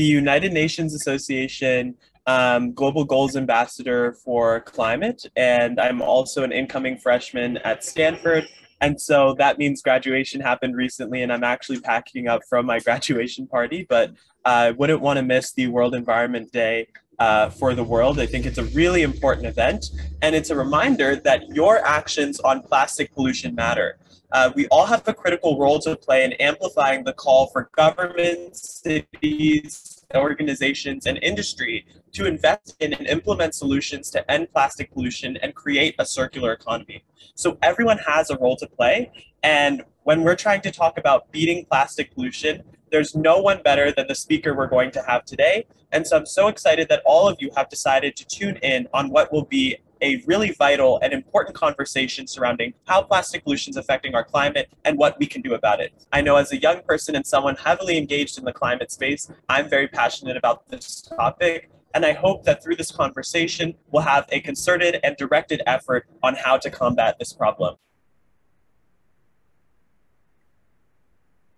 the United Nations Association um, Global Goals Ambassador for Climate, and I'm also an incoming freshman at Stanford. And so that means graduation happened recently, and I'm actually packing up from my graduation party, but I wouldn't want to miss the World Environment Day uh, for the world. I think it's a really important event, and it's a reminder that your actions on plastic pollution matter. Uh, we all have a critical role to play in amplifying the call for governments, cities, organizations, and industry to invest in and implement solutions to end plastic pollution and create a circular economy. So everyone has a role to play. And when we're trying to talk about beating plastic pollution, there's no one better than the speaker we're going to have today. And so I'm so excited that all of you have decided to tune in on what will be a really vital and important conversation surrounding how plastic pollution is affecting our climate and what we can do about it. I know as a young person and someone heavily engaged in the climate space, I'm very passionate about this topic. And I hope that through this conversation, we'll have a concerted and directed effort on how to combat this problem.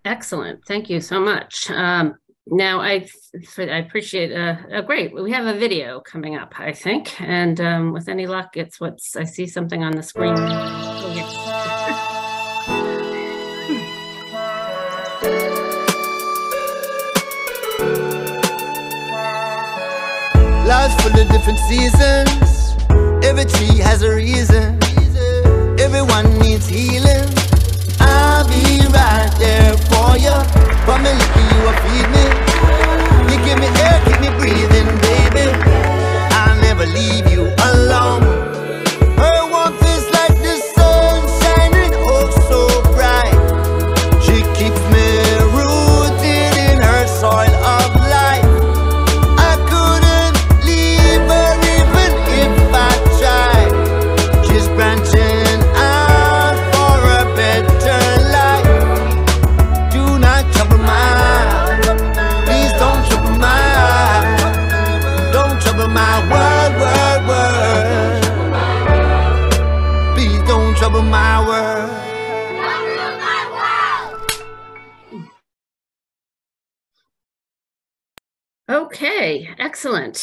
Excellent. Thank you so much. Um, now, I, I appreciate, uh, uh, great, we have a video coming up, I think. And um, with any luck, it's what's, I see something on the screen. Life's full of different seasons. Every tree has a reason. Everyone needs healing. I'll be right there for you. From me licking you a feed me. You give me air, keep me breathing, baby. I'll never leave you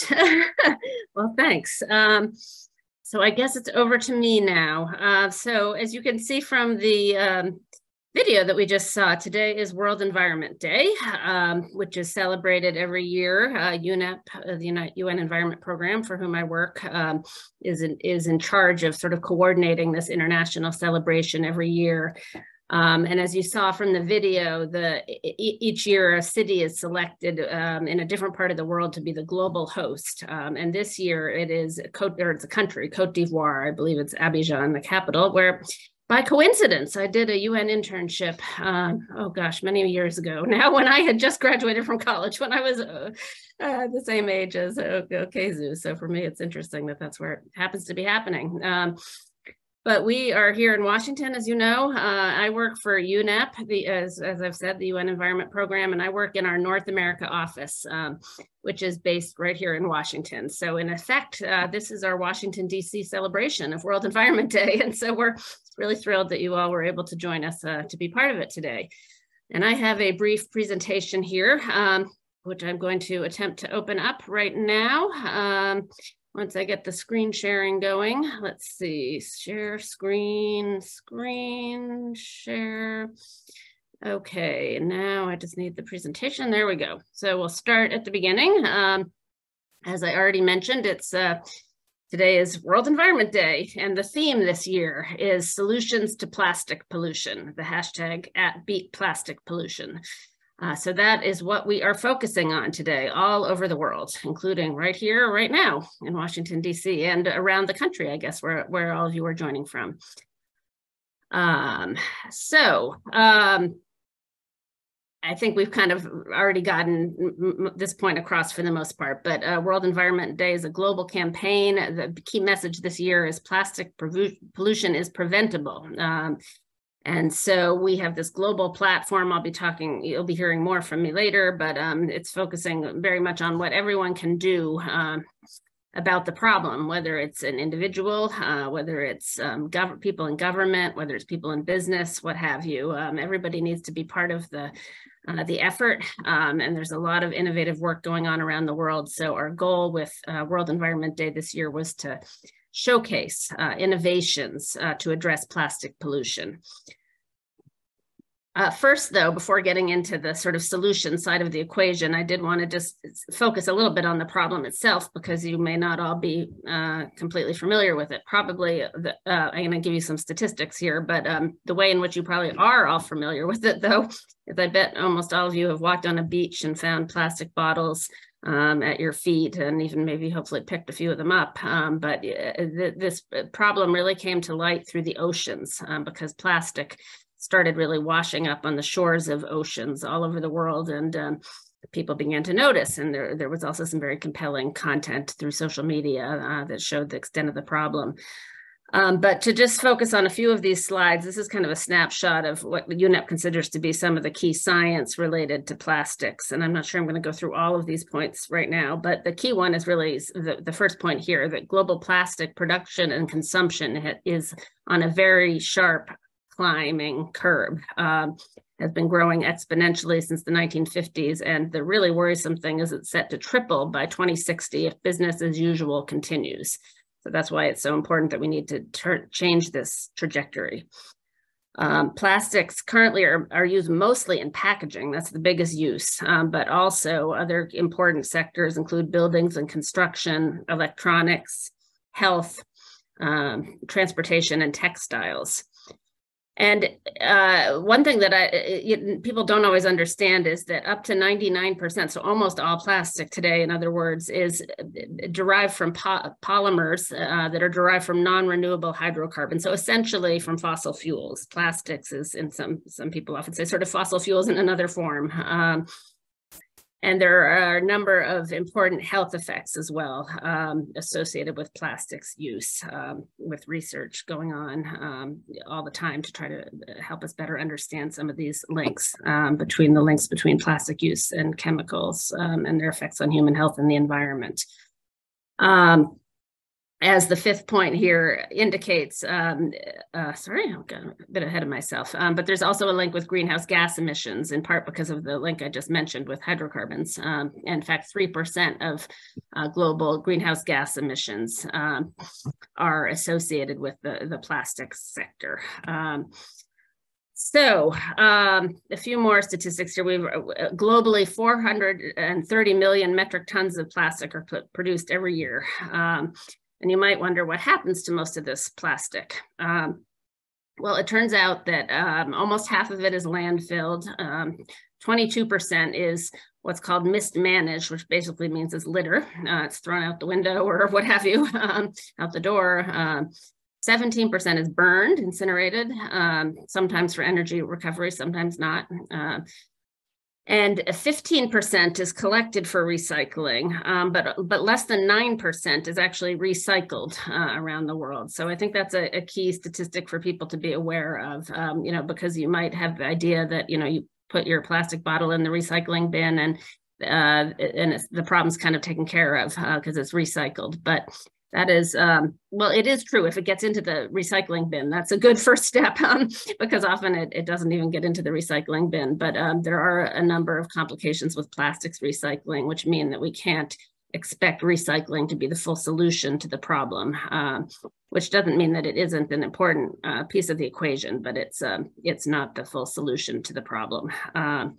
well, thanks. Um, so I guess it's over to me now. Uh, so as you can see from the um, video that we just saw, today is World Environment Day, um, which is celebrated every year. Uh, UNEP, uh, the UN Environment Program, for whom I work, um, is, in, is in charge of sort of coordinating this international celebration every year. Um, and as you saw from the video, the each year a city is selected um, in a different part of the world to be the global host. Um, and this year it is Cote, or it's a country, Cote d'Ivoire, I believe it's Abidjan, the capital, where by coincidence I did a UN internship. Um, oh gosh, many years ago now, when I had just graduated from college, when I was uh, uh, the same age as uh, Okezu. So for me, it's interesting that that's where it happens to be happening. But we are here in Washington, as you know. Uh, I work for UNEP, the, as, as I've said, the UN Environment Program, and I work in our North America office, um, which is based right here in Washington. So in effect, uh, this is our Washington, D.C. celebration of World Environment Day. And so we're really thrilled that you all were able to join us uh, to be part of it today. And I have a brief presentation here, um, which I'm going to attempt to open up right now. Um, once I get the screen sharing going, let's see, share screen, screen, share. Okay, now I just need the presentation. There we go. So we'll start at the beginning. Um, as I already mentioned, it's uh, today is World Environment Day, and the theme this year is solutions to plastic pollution, the hashtag at beat plastic pollution. Uh, so that is what we are focusing on today all over the world, including right here, right now in Washington, DC and around the country, I guess, where, where all of you are joining from. Um, so um, I think we've kind of already gotten this point across for the most part, but uh, World Environment Day is a global campaign. The key message this year is plastic pollution is preventable. Um, and so we have this global platform. I'll be talking, you'll be hearing more from me later, but um, it's focusing very much on what everyone can do um, about the problem, whether it's an individual, uh, whether it's um, people in government, whether it's people in business, what have you. Um, everybody needs to be part of the uh, the effort. Um, and there's a lot of innovative work going on around the world. So our goal with uh, World Environment Day this year was to showcase uh, innovations uh, to address plastic pollution. Uh, first, though, before getting into the sort of solution side of the equation, I did want to just focus a little bit on the problem itself because you may not all be uh, completely familiar with it. Probably, the, uh, I'm going to give you some statistics here, but um, the way in which you probably are all familiar with it, though, is I bet almost all of you have walked on a beach and found plastic bottles um, at your feet and even maybe hopefully picked a few of them up. Um, but uh, th this problem really came to light through the oceans um, because plastic started really washing up on the shores of oceans all over the world and um, people began to notice and there, there was also some very compelling content through social media uh, that showed the extent of the problem um, but to just focus on a few of these slides, this is kind of a snapshot of what UNEP considers to be some of the key science related to plastics. And I'm not sure I'm going to go through all of these points right now, but the key one is really the, the first point here, that global plastic production and consumption is on a very sharp climbing curve. Um, has been growing exponentially since the 1950s. And the really worrisome thing is it's set to triple by 2060 if business as usual continues. So that's why it's so important that we need to turn, change this trajectory. Um, plastics currently are, are used mostly in packaging. That's the biggest use, um, but also other important sectors include buildings and construction, electronics, health, um, transportation, and textiles. And uh, one thing that I, it, people don't always understand is that up to 99%, so almost all plastic today, in other words, is uh, derived from po polymers uh, that are derived from non-renewable hydrocarbons. So essentially from fossil fuels. Plastics is, in some some people often say, sort of fossil fuels in another form. Um, and there are a number of important health effects as well um, associated with plastics use, um, with research going on um, all the time to try to help us better understand some of these links um, between the links between plastic use and chemicals um, and their effects on human health and the environment. Um, as the fifth point here indicates, um, uh, sorry, I'm a bit ahead of myself, um, but there's also a link with greenhouse gas emissions, in part because of the link I just mentioned with hydrocarbons. Um, in fact, 3% of uh, global greenhouse gas emissions um, are associated with the, the plastics sector. Um, so um, a few more statistics here. We've uh, globally 430 million metric tons of plastic are produced every year. Um, and you might wonder what happens to most of this plastic. Um, well, it turns out that um, almost half of it is landfilled. 22% um, is what's called mismanaged, which basically means it's litter. Uh, it's thrown out the window or what have you, um, out the door. 17% um, is burned, incinerated, um, sometimes for energy recovery, sometimes not. Uh, and 15% is collected for recycling, um, but but less than 9% is actually recycled uh, around the world. So I think that's a, a, key statistic for people to be aware of, um, you know, because you might have the idea that, you know, you put your plastic bottle in the recycling bin and uh, and the problem's kind of taken care of because uh, it's recycled. But that is um, well it is true. If it gets into the recycling bin that's a good first step um, because often it, it, doesn't even get into the recycling bin. But um, there are a number of complications with plastics recycling which mean that we can't expect recycling to be the full solution to the problem uh, which doesn't mean that it isn't an important uh, piece of the equation but it's um, it's not the full solution to the problem um,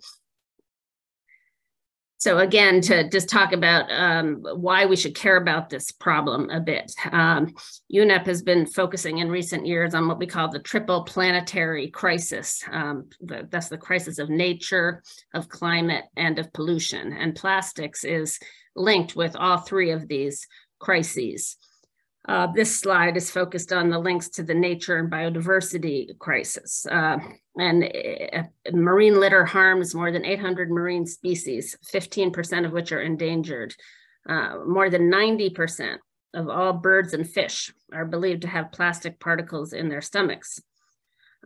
so again, to just talk about um, why we should care about this problem a bit. Um, UNEP has been focusing in recent years on what we call the triple planetary crisis. Um, the, that's the crisis of nature, of climate, and of pollution. And plastics is linked with all three of these crises. Uh, this slide is focused on the links to the nature and biodiversity crisis. Uh, and uh, marine litter harms more than 800 marine species, 15% of which are endangered. Uh, more than 90% of all birds and fish are believed to have plastic particles in their stomachs.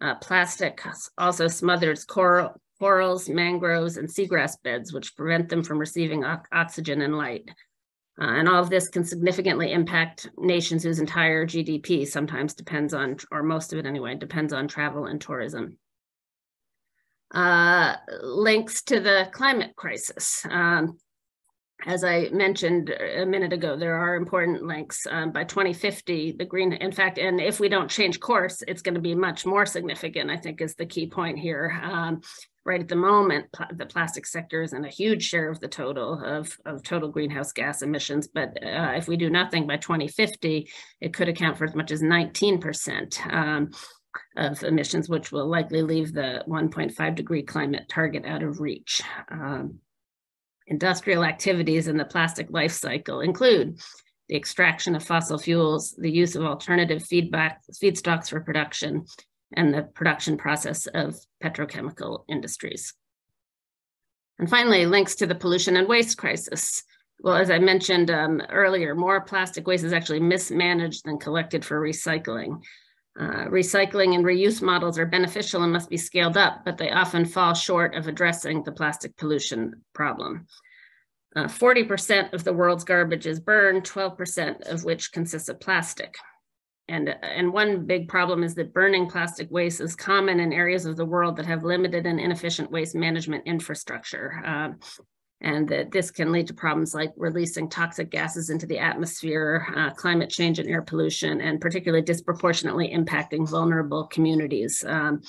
Uh, plastic also smothers coral, corals, mangroves, and seagrass beds, which prevent them from receiving oxygen and light. Uh, and all of this can significantly impact nations whose entire GDP sometimes depends on, or most of it anyway, depends on travel and tourism. Uh, links to the climate crisis. Um, as I mentioned a minute ago, there are important links. Um, by 2050, the green, in fact, and if we don't change course, it's going to be much more significant, I think is the key point here. Um, right at the moment, pl the plastic sector is in a huge share of the total of, of total greenhouse gas emissions. But uh, if we do nothing by 2050, it could account for as much as 19% um, of emissions, which will likely leave the 1.5 degree climate target out of reach. Um, Industrial activities in the plastic life cycle include the extraction of fossil fuels, the use of alternative feedback, feedstocks for production, and the production process of petrochemical industries. And finally, links to the pollution and waste crisis. Well, as I mentioned um, earlier, more plastic waste is actually mismanaged than collected for recycling. Uh, recycling and reuse models are beneficial and must be scaled up, but they often fall short of addressing the plastic pollution problem. 40% uh, of the world's garbage is burned, 12% of which consists of plastic. And, and one big problem is that burning plastic waste is common in areas of the world that have limited and inefficient waste management infrastructure. Uh, and that this can lead to problems like releasing toxic gases into the atmosphere, uh, climate change and air pollution, and particularly disproportionately impacting vulnerable communities. Um,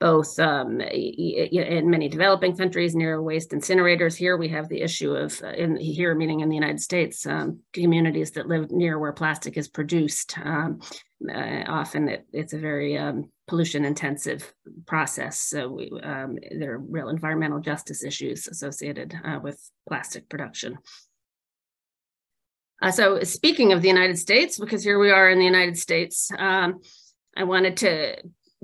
both um, in many developing countries near waste incinerators. Here we have the issue of, uh, in here meaning in the United States, um, communities that live near where plastic is produced. Um, uh, often it, it's a very um, pollution intensive process. So we, um, there are real environmental justice issues associated uh, with plastic production. Uh, so speaking of the United States, because here we are in the United States, um, I wanted to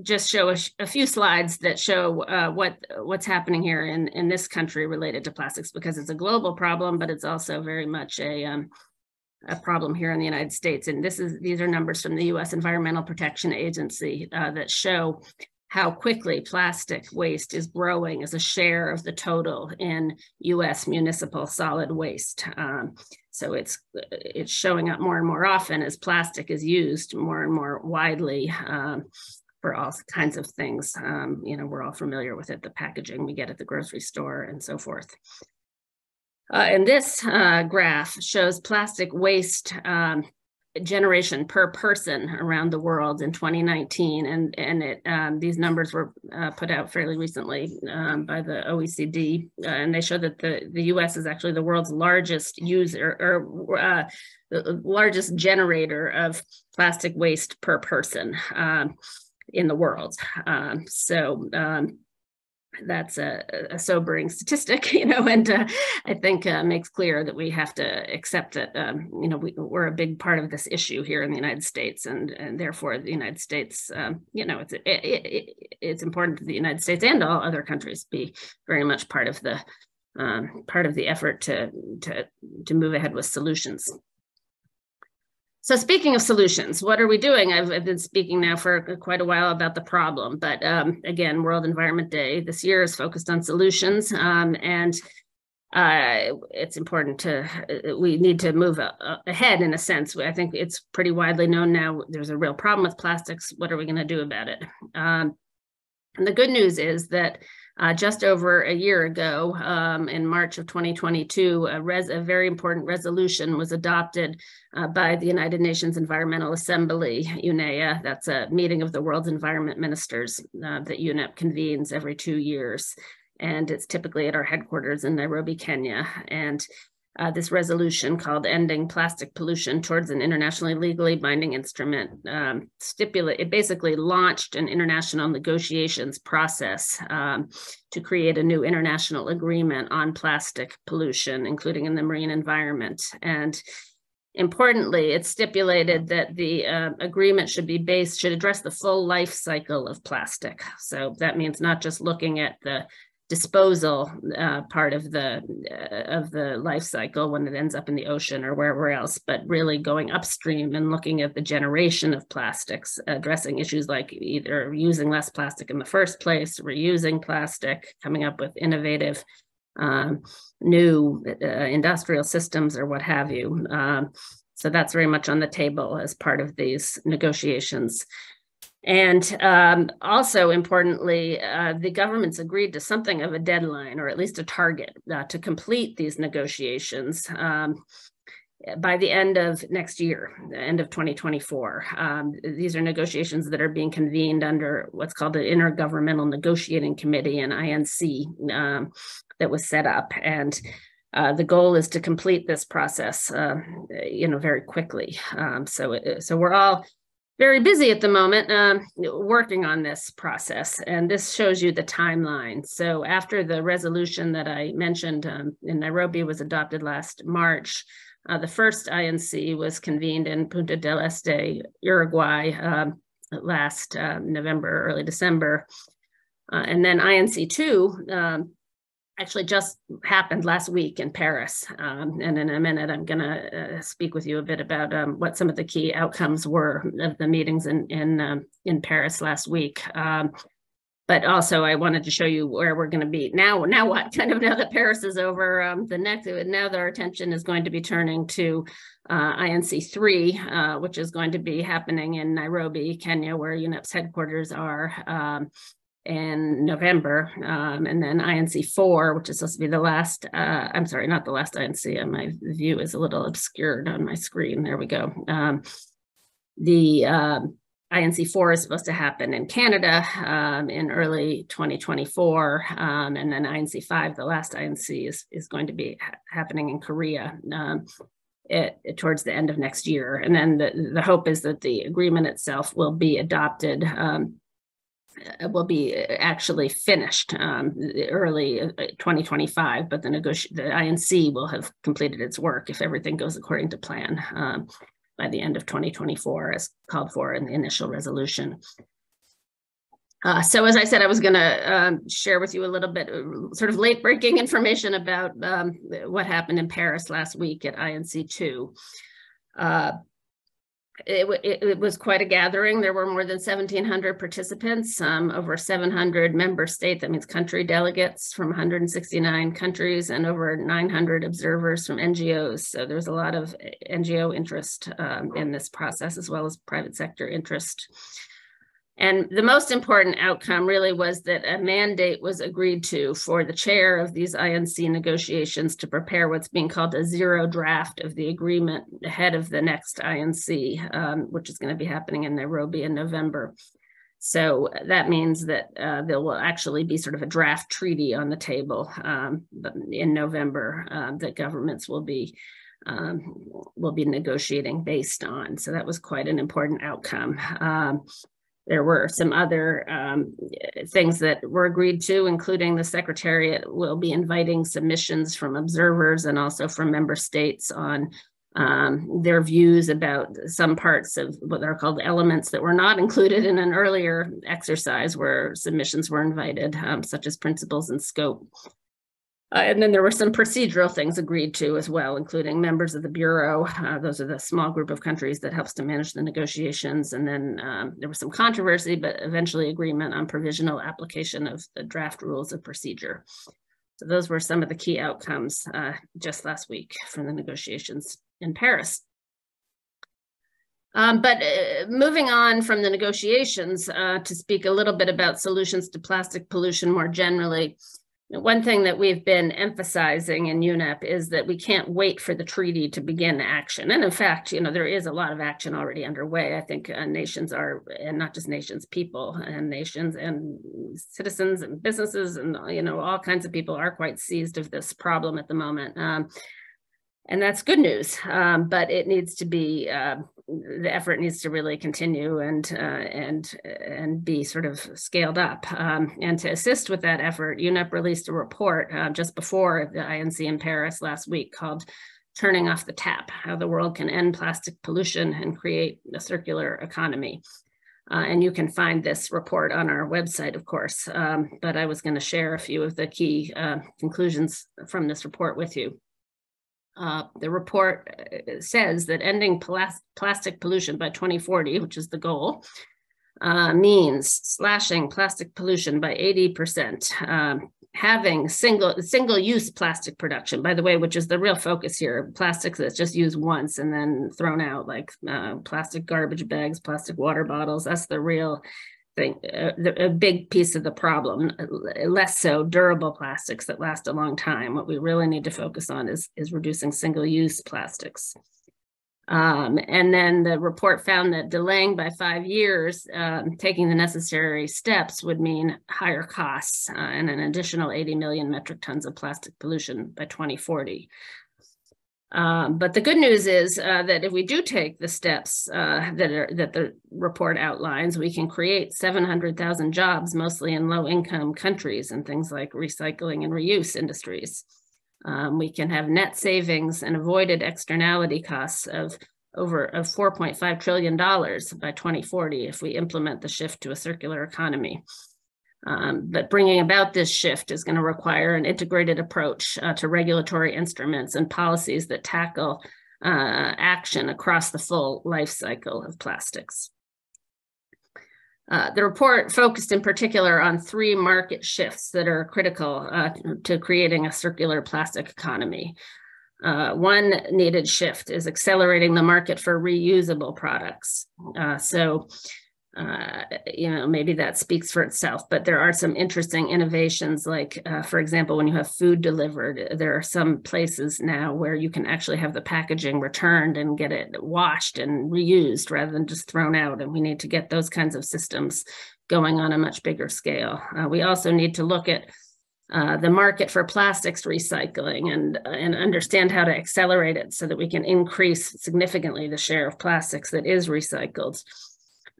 just show a, a, few slides that show uh, what what's happening here in in this country related to plastics because it's a global problem, but it's also very much a um, a problem here in the United States. And this is these are numbers from the U.S. Environmental Protection Agency uh, that show how quickly plastic waste is growing as a share of the total in U.S. municipal solid waste. Um, so it's it's showing up more and more often as plastic is used more and more widely. Um, for all kinds of things. Um, you know, we're all familiar with it, the packaging we get at the grocery store and so forth. Uh, and this uh, graph shows plastic waste um, generation per person around the world in 2019. And, and it, um, these numbers were uh, put out fairly recently um, by the OECD. Uh, and they show that the, the US is actually the world's largest user or uh, the largest generator of plastic waste per person. Um, in the world. Um, so um, that's a, a, sobering statistic, you know, and uh, I think uh, makes clear that we have to accept that, um, you know, we, are a big part of this issue here in the United States, and and therefore the United States, um, you know, it's it, it, it's important to the United States and all other countries be very much part of the um, part of the effort to to to move ahead with solutions. So speaking of solutions, what are we doing? I've, I've, been speaking now for quite a while about the problem, but um, again, World Environment Day this year is focused on solutions, um, and uh, it's important to uh, we need to move a, a ahead in a sense. I think it's pretty widely known now. There's a real problem with plastics. What are we going to do about it? Um, and the good news is that uh, just over a year ago, um, in March of 2022, a, res- a, very important resolution was adopted uh, by the United Nations Environmental Assembly, UNEA. That's a meeting of the world's environment ministers uh, that UNEP convenes every two years. And it's typically at our headquarters in Nairobi, Kenya. And uh, this resolution called Ending Plastic Pollution Towards an Internationally Legally Binding Instrument um, stipulate it basically launched an international negotiations process um, to create a new international agreement on plastic pollution, including in the marine environment. And importantly, it stipulated that the uh, agreement should be based, should address the full life cycle of plastic. So that means not just looking at the disposal uh, part of the uh, of the life cycle when it ends up in the ocean or wherever else, but really going upstream and looking at the generation of plastics, addressing issues like either using less plastic in the first place, reusing plastic, coming up with innovative um, new uh, industrial systems or what have you. Um, so that's very much on the table as part of these negotiations. And um, also importantly, uh, the government's agreed to something of a deadline or at least a target uh, to complete these negotiations. Um, by the end of next year, the end of 2024. Um, these are negotiations that are being convened under what's called the Intergovernmental Negotiating Committee, an INC, um, that was set up. And uh, the goal is to complete this process, uh, you know, very quickly. Um, so, so we're all very busy at the moment um, working on this process. And this shows you the timeline. So after the resolution that I mentioned um, in Nairobi was adopted last March, uh, the first INC was convened in Punta del Este, Uruguay, um, last uh, November, early December. Uh, and then INC 2 um, actually just happened last week in Paris. Um, and in a minute, I'm going to uh, speak with you a bit about um, what some of the key outcomes were of the meetings in, in, um, in Paris last week. Um, but also I wanted to show you where we're going to be now. Now what? Kind of now that Paris is over, um, the next now that our attention is going to be turning to uh, INC three, uh, which is going to be happening in Nairobi, Kenya, where UNEP's headquarters are. In November, um, and then INC four, which is supposed to be the last. Uh, I'm sorry, not the last INC. Uh, my view is a little obscured on my screen. There we go. Um, the um, INC4 is supposed to happen in Canada um, in early 2024. Um, and then INC5, the last INC, is, is going to be ha happening in Korea um, it, it, towards the end of next year. And then the, the hope is that the agreement itself will be adopted, um, uh, will be actually finished um, early uh, 2025, but the, the INC will have completed its work if everything goes according to plan. Um, by the end of 2024 as called for in the initial resolution. Uh, so as I said, I was going to um, share with you a little bit, uh, sort of late breaking information about um, what happened in Paris last week at INC2. Uh, it, it, it, was quite a gathering. There were more than 1,700 participants, um, over 700 member state, that means country delegates from 169 countries, and over 900 observers from NGOs. So there's a lot of NGO interest um, in this process, as well as private sector interest. And the most important outcome really was that a mandate was agreed to for the chair of these INC negotiations to prepare what's being called a zero draft of the agreement ahead of the next INC, um, which is going to be happening in Nairobi in November. So that means that uh, there will actually be sort of a draft treaty on the table um, in November uh, that governments will be um, will be negotiating based on. So that was quite an important outcome. Um, there were some other um, things that were agreed to, including the Secretariat will be inviting submissions from observers and also from member states on um, their views about some parts of what are called elements that were not included in an earlier exercise where submissions were invited, um, such as principles and scope. Uh, and then there were some procedural things agreed to as well, including members of the Bureau. Uh, those are the small group of countries that helps to manage the negotiations. And then um, there was some controversy, but eventually agreement on provisional application of the draft rules of procedure. So those were some of the key outcomes uh, just last week from the negotiations in Paris. Um, but uh, moving on from the negotiations uh, to speak a little bit about solutions to plastic pollution more generally, one thing that we've been emphasizing in UNEP is that we can't wait for the treaty to begin action. And in fact, you know, there is a lot of action already underway. I think uh, nations are, and not just nations, people and nations and citizens and businesses and, you know, all kinds of people are quite seized of this problem at the moment. Um, and that's good news, um, but it needs to be uh, the effort needs to really continue and uh, and and be sort of scaled up. Um, and to assist with that effort, UNEP released a report uh, just before the INC in Paris last week called "Turning Off the Tap: How the World Can End Plastic Pollution and Create a Circular Economy." Uh, and you can find this report on our website, of course. Um, but I was going to share a few of the key uh, conclusions from this report with you. Uh, the report uh, says that ending plas- plastic pollution by 2040, which is the goal, uh, means slashing plastic pollution by 80%, um, having single single use plastic production, by the way, which is the real focus here, plastics that's just used once and then thrown out, like uh, plastic garbage bags, plastic water bottles. That's the real thing, uh, a big piece of the problem. Less so durable plastics that last a long time. What we really need to focus on is is reducing single use plastics. Um, and then the report found that delaying by five years, um, taking the necessary steps would mean higher costs uh, and an additional 80 million metric tons of plastic pollution by 2040. Um, but the good news is uh, that if we do take the steps uh, that are that the report outlines, we can create 700,000 jobs, mostly in low-income countries, and things like recycling and reuse industries. Um, we can have net savings and avoided externality costs of over of $4.5 trillion by 2040 if we implement the shift to a circular economy. Um, but bringing about this shift is going to require an integrated approach uh, to regulatory instruments and policies that tackle uh, action across the full life cycle of plastics. Uh, the report focused in particular on three market shifts that are critical uh, to creating a circular plastic economy. Uh, one needed shift is accelerating the market for reusable products. Uh, so uh, you know, maybe that speaks for itself, but there are some interesting innovations. Like, uh, for example, when you have food delivered, there are some places now where you can actually have the packaging returned and get it washed and reused rather than just thrown out. And we need to get those kinds of systems going on a much bigger scale. Uh, we also need to look at uh, the market for plastics recycling and and understand how to accelerate it so that we can increase significantly the share of plastics that is recycled.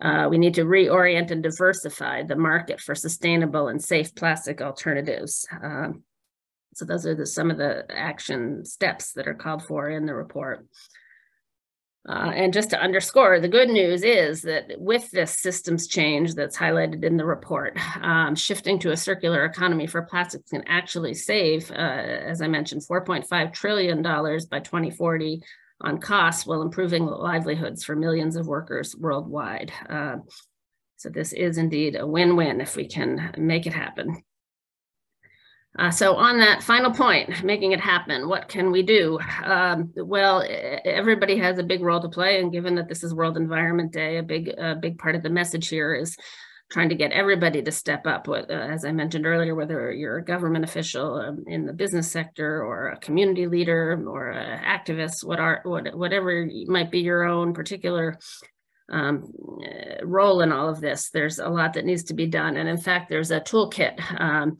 Uh, we need to reorient and diversify the market for sustainable and safe plastic alternatives. Um, so those are the, some of the action steps that are called for in the report. Uh, and just to underscore, the good news is that with this systems change that's highlighted in the report, um, shifting to a circular economy for plastics can actually save, uh, as I mentioned, $4.5 trillion by 2040 on costs while improving livelihoods for millions of workers worldwide. Uh, so this is indeed a win-win if we can make it happen. Uh, so on that final point, making it happen, what can we do? Um, well, everybody has a big role to play, and given that this is World Environment Day, a big, a big part of the message here is trying to get everybody to step up. uh, as I mentioned earlier, whether you're a government official um, in the business sector or a community leader or an activist, what are what, whatever might be your own particular um, role in all of this, there's a lot that needs to be done. And in fact, there's a toolkit um,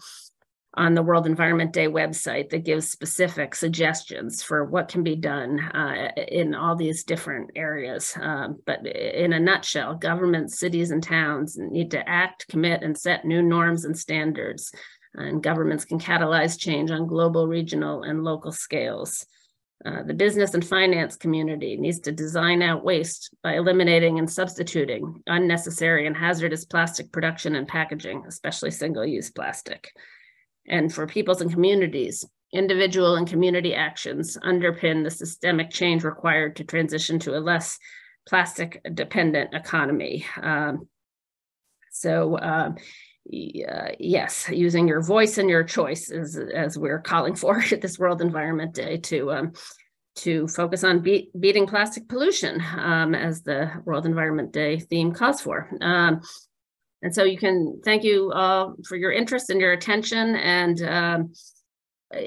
on the World Environment Day website that gives specific suggestions for what can be done uh, in all these different areas. Um, but in a nutshell, governments, cities, and towns need to act, commit, and set new norms and standards. And governments can catalyze change on global, regional, and local scales. Uh, the business and finance community needs to design out waste by eliminating and substituting unnecessary and hazardous plastic production and packaging, especially single-use plastic and for peoples and communities, individual and community actions underpin the systemic change required to transition to a less plastic dependent economy. Um, so uh, uh, yes, using your voice and your choice as, as we're calling for at this World Environment Day to um, to focus on beat, beating plastic pollution um, as the World Environment Day theme calls for. Um, and so you can thank you all for your interest and your attention. And um,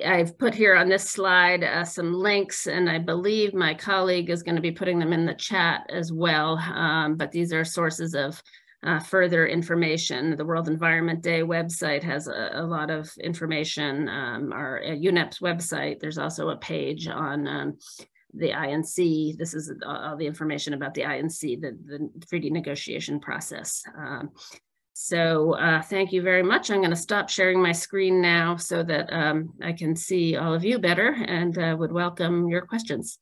I've put here on this slide uh, some links, and I believe my colleague is going to be putting them in the chat as well. Um, but these are sources of uh, further information. The World Environment Day website has a, a lot of information. Um, our uh, UNEP's website, there's also a page on um, the INC. This is all the information about the INC, the, the treaty negotiation process. Um, so uh, thank you very much. I'm going to stop sharing my screen now so that um, I can see all of you better and uh, would welcome your questions.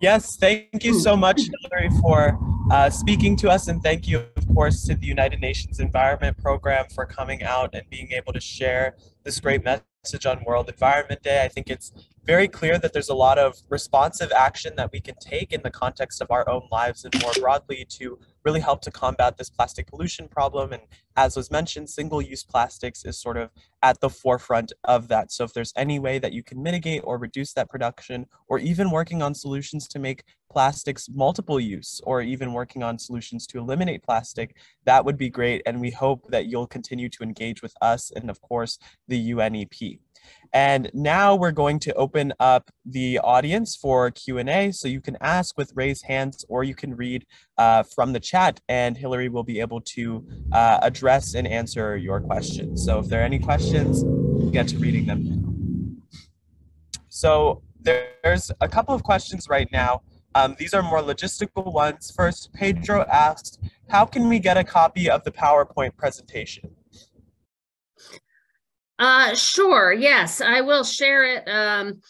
Yes, thank you so much, Hillary, for uh, speaking to us. And thank you, of course, to the United Nations Environment Program for coming out and being able to share this great message on World Environment Day. I think it's very clear that there's a lot of responsive action that we can take in the context of our own lives and more broadly to really help to combat this plastic pollution problem. And as was mentioned, single use plastics is sort of at the forefront of that. So if there's any way that you can mitigate or reduce that production, or even working on solutions to make plastics multiple use, or even working on solutions to eliminate plastic, that would be great. And we hope that you'll continue to engage with us and, of course, the UNEP. And now we're going to open up the audience for Q&A. So you can ask with raised hands or you can read uh, from the chat and Hillary will be able to uh, address and answer your questions. So if there are any questions, get to reading them now. So there's a couple of questions right now. Um, these are more logistical ones. First, Pedro asked, how can we get a copy of the PowerPoint presentation? Uh, sure. Yes, I will share it. Um,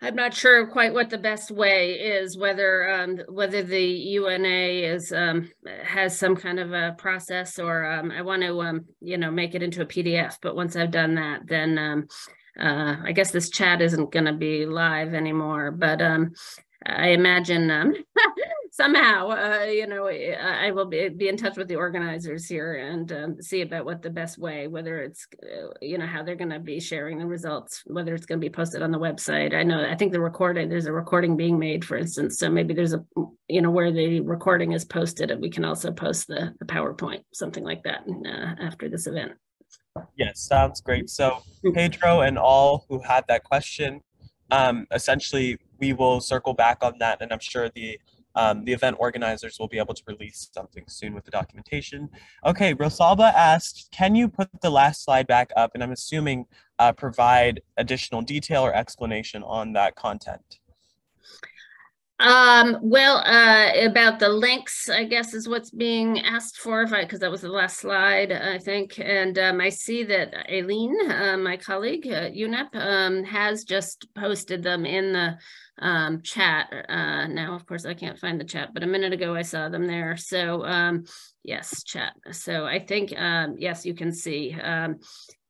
I'm not sure quite what the best way is, whether um, whether the UNA is um, has some kind of a process, or um, I want to um, you know make it into a PDF. But once I've done that, then um, uh, I guess this chat isn't going to be live anymore. But um, I imagine somehow, uh, you know, I will be, be in touch with the organizers here and um, see about what the best way, whether it's, uh, you know, how they're going to be sharing the results, whether it's going to be posted on the website. I know, I think the recording, there's a recording being made, for instance. So maybe there's a, you know, where the recording is posted and we can also post the, the PowerPoint, something like that uh, after this event. Yes, sounds great. So hmm. Pedro and all who had that question, um, essentially we will circle back on that, and I'm sure the um, the event organizers will be able to release something soon with the documentation. Okay, Rosalba asked, can you put the last slide back up? And I'm assuming uh, provide additional detail or explanation on that content. Um, well, uh, about the links, I guess is what's being asked for, because that was the last slide, I think. And um, I see that Aileen, uh, my colleague at UNEP, um, has just posted them in the um, chat. Uh, now, of course, I can't find the chat, but a minute ago I saw them there. So um, yes, chat. So I think, um, yes, you can see um,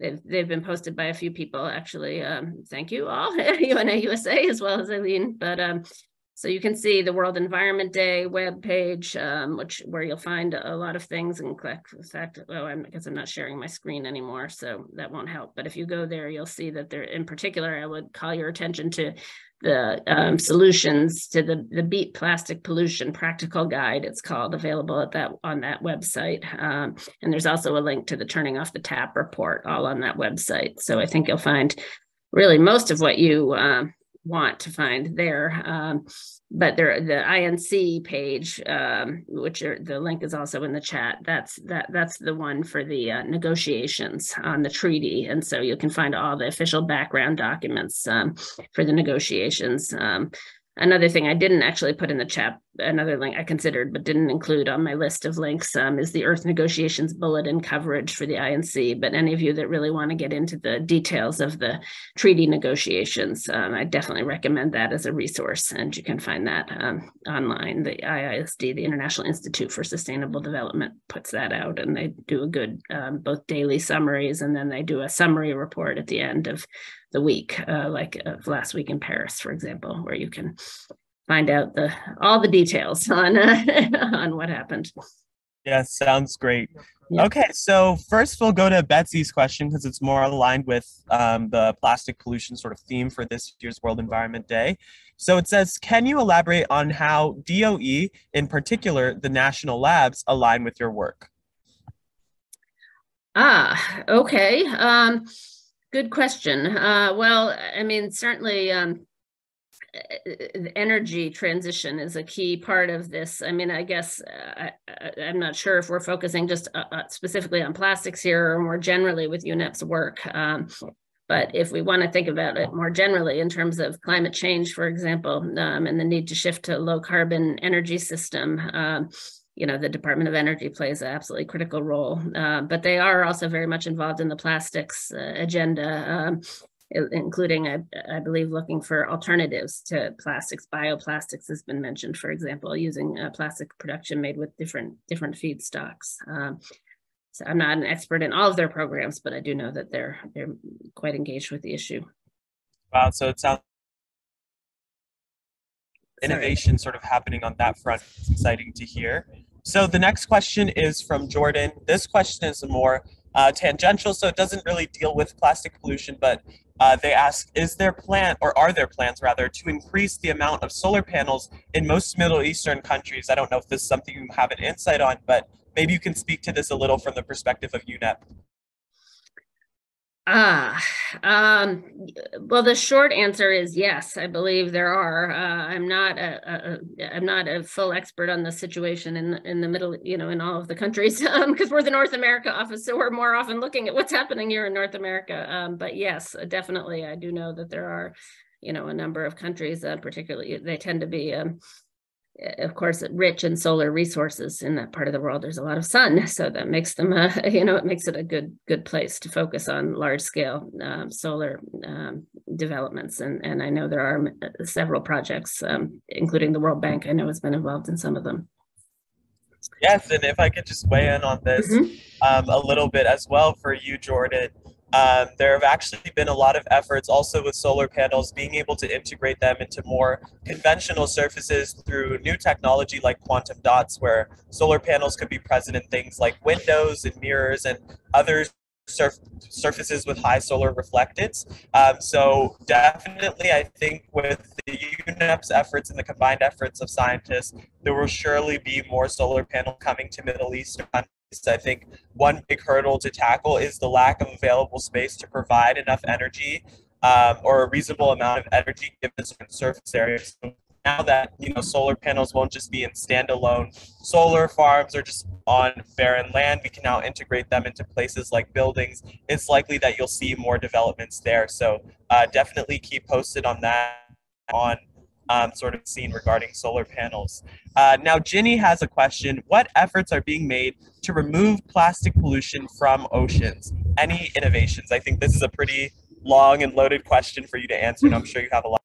they've, they've been posted by a few people, actually. Um, thank you all, UNA USA, as well as Eileen. But um, so you can see the World Environment Day web page, um, which where you'll find a lot of things and click. In fact, oh, I guess I'm not sharing my screen anymore, so that won't help. But if you go there, you'll see that there, in particular, I would call your attention to the um, solutions to the the beat plastic pollution practical guide. It's called available at that on that website, um, and there's also a link to the turning off the tap report, all on that website. So I think you'll find really most of what you uh, want to find there. Um, but there, the INC page, um, which are, the link is also in the chat. That's that that's the one for the uh, negotiations on the treaty, and so you can find all the official background documents um, for the negotiations. Another thing I didn't actually put in the chat, another link I considered but didn't include on my list of links um, is the Earth Negotiations Bulletin coverage for the INC. But any of you that really want to get into the details of the treaty negotiations, um, I definitely recommend that as a resource. And you can find that um, online. The IISD, the International Institute for Sustainable Development, puts that out and they do a good um, both daily summaries and then they do a summary report at the end of the week, uh, like uh, last week in Paris, for example, where you can find out the all the details on uh, on what happened. Yeah, sounds great. Yeah. Okay, so first we'll go to Betsy's question because it's more aligned with um, the plastic pollution sort of theme for this year's World Environment Day. So it says, can you elaborate on how DOE, in particular the national labs, align with your work? Ah, okay. Um, Good question. Uh, well, I mean, certainly um, energy transition is a key part of this. I mean, I guess uh, I, am not sure if we're focusing just uh, uh, specifically on plastics here or more generally with UNEP's work. Um, but if we want to think about it more generally in terms of climate change, for example, um, and the need to shift to a low carbon energy system, um, you know, the Department of Energy plays an absolutely critical role, uh, but they are also very much involved in the plastics uh, agenda, um, including, I, I, believe, looking for alternatives to plastics. Bioplastics has been mentioned, for example, using uh, plastic production made with different different feedstocks. Um, so I'm not an expert in all of their programs, but I do know that they're they're quite engaged with the issue. Wow, so it sounds innovation sort of happening on that front. It's exciting to hear. So the next question is from Jordan. This question is more uh, tangential, so it doesn't really deal with plastic pollution, but uh, they ask, is there plan or are there plans rather to increase the amount of solar panels in most Middle Eastern countries? I don't know if this is something you have an insight on, but maybe you can speak to this a little from the perspective of UNEP. Ah, um, well, the short answer is yes. I believe there are. Uh, I'm not a, I'm not a full expert on the situation in in the middle, you know, in all of the countries, um, because um, we're the North America office, so we're more often looking at what's happening here in North America. Um, but yes, definitely, I do know that there are, you know, a number of countries, uh, particularly they tend to be um, of course, rich in solar resources in that part of the world. There's a lot of sun, so that makes them, a, you know, it makes it a good good place to focus on large scale um, solar um, developments. And and I know there are uh, several projects, um, including the World Bank. I know has been involved in some of them. Yes, and if I could just weigh in on this mm-hmm. Um, a little bit as well for you, Jordan. Um, there have actually been a lot of efforts also with solar panels being able to integrate them into more conventional surfaces through new technology like quantum dots, where solar panels could be present in things like windows and mirrors and other surf- surfaces with high solar reflectance. Um, so, definitely, I think with the UNEP's efforts and the combined efforts of scientists, there will surely be more solar panels coming to Middle East I think one big hurdle to tackle is the lack of available space to provide enough energy um, or a reasonable amount of energy given certain surface areas. So now that you know solar panels won't just be in standalone solar farms or just on barren land, we can now integrate them into places like buildings. It's likely that you'll see more developments there. So uh, definitely keep posted on that on um, sort of scene regarding solar panels. Uh, now, Ginny has a question. What efforts are being made to remove plastic pollution from oceans? Any innovations? I think this is a pretty long and loaded question for you to answer, and I'm sure you have a lot.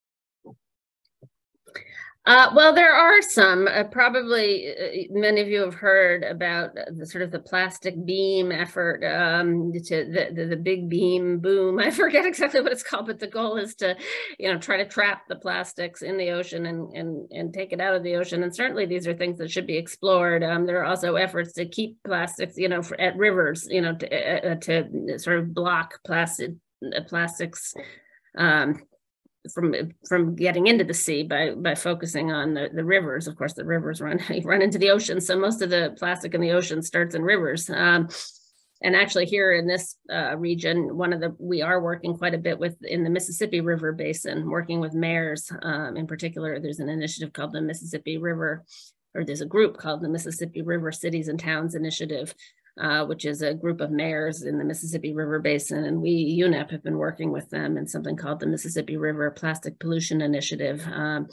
Uh, well, there are some. Uh, probably uh, many of you have heard about the sort of the plastic beam effort um, to the, the, the big beam boom. I forget exactly what it's called, but the goal is to, you know, try to trap the plastics in the ocean and and and take it out of the ocean. And certainly these are things that should be explored. Um, there are also efforts to keep plastics, you know, for, at rivers, you know, to uh, uh to sort of block plastic plastics. Um, from from getting into the sea by by focusing on the, the rivers. Of course, the rivers run run into the ocean, so most of the plastic in the ocean starts in rivers. Um, and actually, here in this uh, region, one of the we are working quite a bit with in the Mississippi River Basin, working with mayors um, in particular. There's an initiative called the Mississippi River, or there's a group called the Mississippi River Cities and Towns Initiative, uh, which is a group of mayors in the Mississippi River Basin. And we, UNEP, have been working with them in something called the Mississippi River Plastic Pollution Initiative. Um,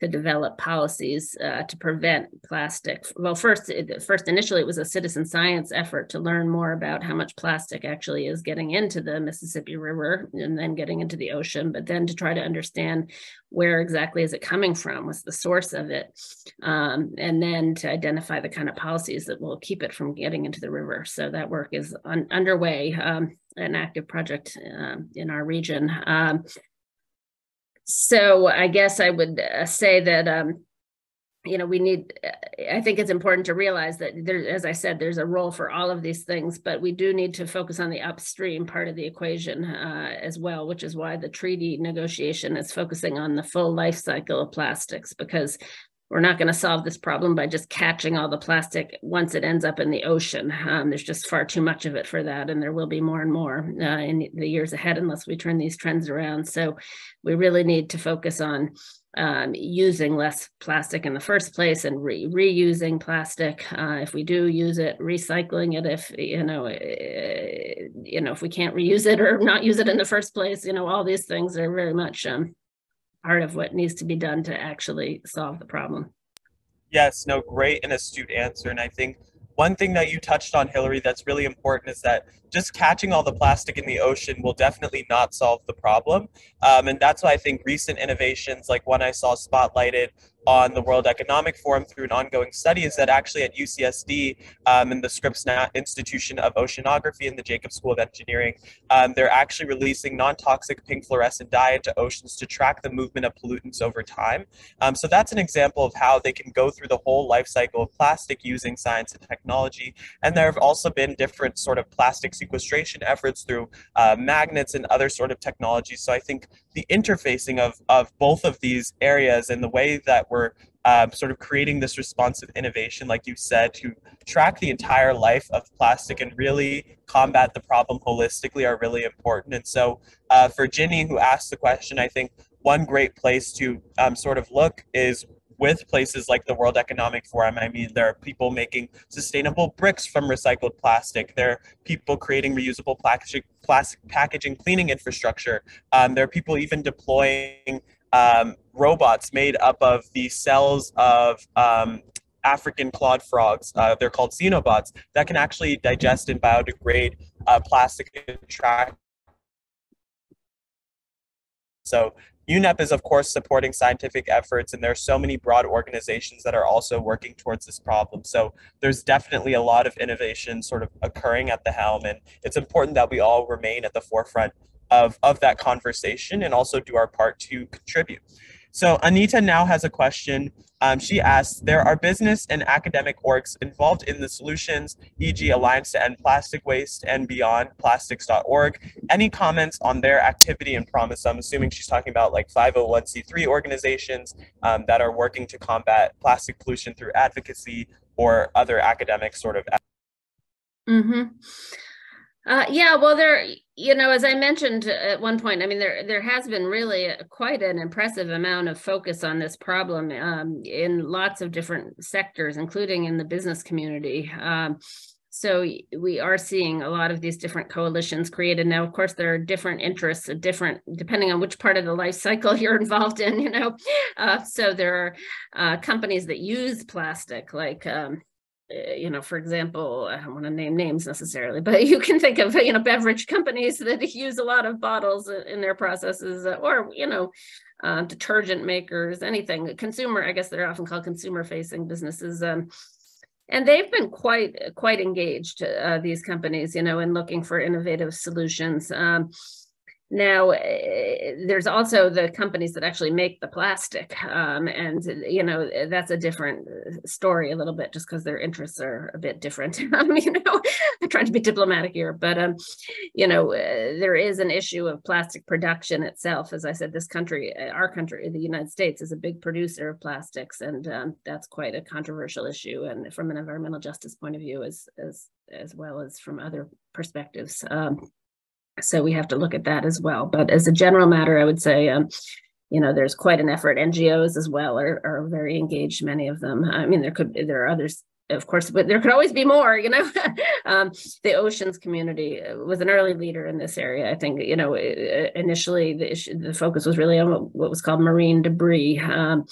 to develop policies uh, to prevent plastic. Well, first, first initially it was a citizen science effort to learn more about how much plastic actually is getting into the Mississippi River and then getting into the ocean, but then to try to understand where exactly is it coming from, what's the source of it, um, and then to identify the kind of policies that will keep it from getting into the river. So that work is un underway, um, an active project uh, in our region. Um, so I guess I would uh, say that um, you know we need uh, i think it's important to realize that there as i said there's a role for all of these things but we do need to focus on the upstream part of the equation uh, as well which is why the treaty negotiation is focusing on the full life cycle of plastics because we're not going to solve this problem by just catching all the plastic once it ends up in the ocean. Um, there's just far too much of it for that, and there will be more and more uh, in the years ahead unless we turn these trends around. So we really need to focus on um, using less plastic in the first place and re- reusing plastic uh, if we do use it, recycling it if you know uh, you know if we can't reuse it or not use it in the first place. You know all these things are very much um, part of what needs to be done to actually solve the problem. Yes, no, great and astute answer. And I think one thing that you touched on, Hillary, that's really important is that just catching all the plastic in the ocean will definitely not solve the problem. Um, and that's why I think recent innovations, like one I saw spotlighted on the World Economic Forum through an ongoing study is that actually at UCSD um, in the Scripps Institution of Oceanography and the Jacobs School of Engineering, um, they're actually releasing non-toxic pink fluorescent dye into oceans to track the movement of pollutants over time. Um, so that's an example of how they can go through the whole life cycle of plastic using science and technology. And there have also been different sort of plastic sequestration efforts through uh, magnets and other sort of technologies. So I think the interfacing of, of both of these areas and the way that we're um, sort of creating this responsive innovation, like you said, to track the entire life of plastic and really combat the problem holistically are really important. And so, uh, for Ginny, who asked the question, I think one great place to um, sort of look is with places like the World Economic Forum. I mean, there are people making sustainable bricks from recycled plastic. There are people creating reusable plastic, plastic packaging cleaning infrastructure. Um, there are people even deploying um, robots made up of the cells of um, African clawed frogs. Uh, they're called xenobots that can actually digest and biodegrade uh, plastic and track. So UNEP is, of course, supporting scientific efforts, and there are so many broad organizations that are also working towards this problem. So there's definitely a lot of innovation sort of occurring at the helm, and it's important that we all remain at the forefront of, of that conversation and also do our part to contribute. So Anita now has a question. Um, she asks, there are business and academic orgs involved in the solutions, e.g. Alliance to End Plastic Waste and Beyond Plastics.org. Any comments on their activity and promise? I'm assuming she's talking about like 501c3 organizations um, that are working to combat plastic pollution through advocacy or other academic sort of. Mm-hmm. Uh, yeah, well, there, you know, as I mentioned at one point, I mean, there there has been really a, quite an impressive amount of focus on this problem um, in lots of different sectors, including in the business community. Um, so we are seeing a lot of these different coalitions created now. Of course, there are different interests, different depending on which part of the life cycle you're involved in. You know, uh, so there are uh, companies that use plastic, like um, you know, for example, I don't want to name names necessarily, but you can think of, you know, beverage companies that use a lot of bottles in their processes uh, or, you know, uh, detergent makers, anything consumer, I guess they're often called consumer facing businesses. Um, and they've been quite, quite engaged, uh, these companies, you know, in looking for innovative solutions. Um, now, uh, there's also the companies that actually make the plastic, um, and you know that's a different uh, story a little bit, just because their interests are a bit different. um, you know, I'm trying to be diplomatic here, but um, you know, uh, there is an issue of plastic production itself. As I said, this country, our country, the United States, is a big producer of plastics, and um, that's quite a controversial issue, and from an environmental justice point of view, as as as well as from other perspectives. Um, so we have to look at that as well. But as a general matter, I would say, um, you know, there's quite an effort. NGOs as well are, are very engaged, many of them. I mean, there could there are others, of course, but there could always be more, you know. um, the oceans community was an early leader in this area. I think, you know, initially the, issue, the focus was really on what was called marine debris. Um,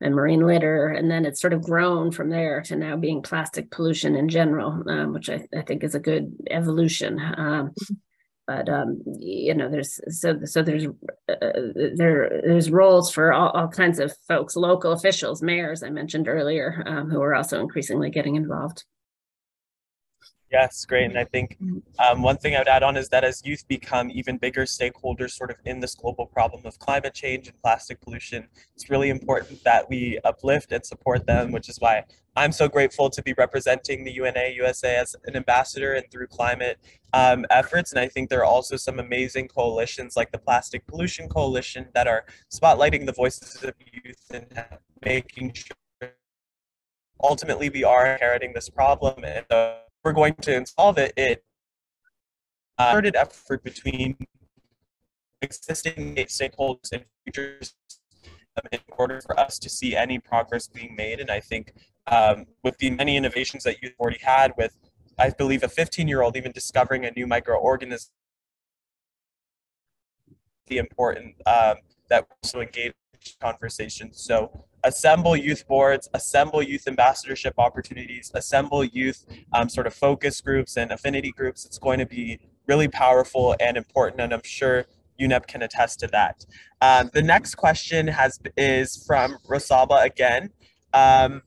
and marine litter. And then it's sort of grown from there to now being plastic pollution in general, um, which I, I, think is a good evolution. But um, you know there's so so there's uh, there there's roles for all, all, kinds of folks local officials mayors i mentioned earlier um, who are also increasingly getting involved Yes, great. And I think um, one thing I would add on is that as youth become even bigger stakeholders sort of in this global problem of climate change and plastic pollution, it's really important that we uplift and support them, which is why I'm so grateful to be representing the UNA USA as an ambassador and through climate um, efforts. And I think there are also some amazing coalitions like the Plastic Pollution Coalition that are spotlighting the voices of youth and making sure ultimately we are inheriting this problem and uh, we're going to solve it, it uh, concerted effort between existing stakeholders and futures um, in order for us to see any progress being made. And I think um, with the many innovations that you've already had with, I believe, a 15-year-old even discovering a new microorganism, the important um, that also engage conversations. So assemble youth boards, assemble youth ambassadorship opportunities, assemble youth um, sort of focus groups and affinity groups. It's going to be really powerful and important. And I'm sure UNEP can attest to that. Um, the next question has is from Rosaba again. Um,